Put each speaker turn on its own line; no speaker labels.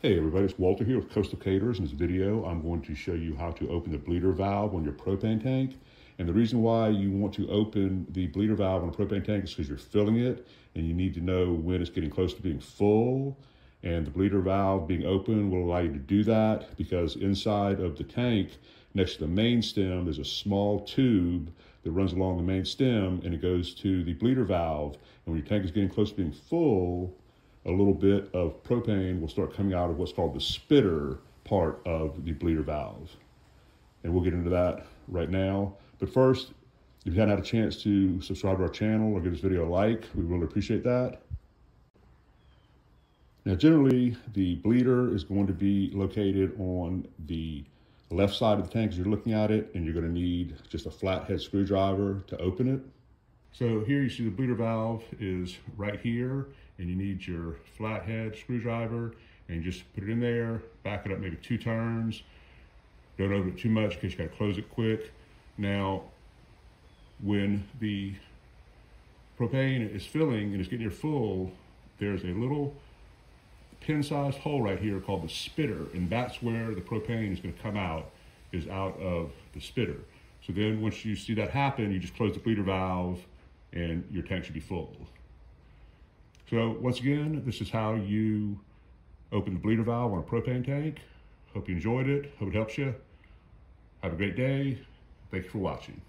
Hey everybody, it's Walter here with Coastal Caterers. In this video, I'm going to show you how to open the bleeder valve on your propane tank. And the reason why you want to open the bleeder valve on a propane tank is because you're filling it and you need to know when it's getting close to being full. And the bleeder valve being open will allow you to do that because inside of the tank, next to the main stem, there's a small tube that runs along the main stem and it goes to the bleeder valve. And when your tank is getting close to being full, a little bit of propane will start coming out of what's called the spitter part of the bleeder valve. And we'll get into that right now. But first, if you haven't had a chance to subscribe to our channel or give this video a like, we really appreciate that. Now, generally, the bleeder is going to be located on the left side of the tank as you're looking at it, and you're going to need just a flathead screwdriver to open it. So here you see the bleeder valve is right here and you need your flathead screwdriver and just put it in there, back it up maybe two turns. Don't open it too much because you gotta close it quick. Now, when the propane is filling and it's getting near full, there's a little pin-sized hole right here called the spitter, and that's where the propane is gonna come out, is out of the spitter. So then once you see that happen, you just close the bleeder valve and your tank should be full. So once again, this is how you open the bleeder valve on a propane tank. Hope you enjoyed it. Hope it helps you. Have a great day. Thank you for watching.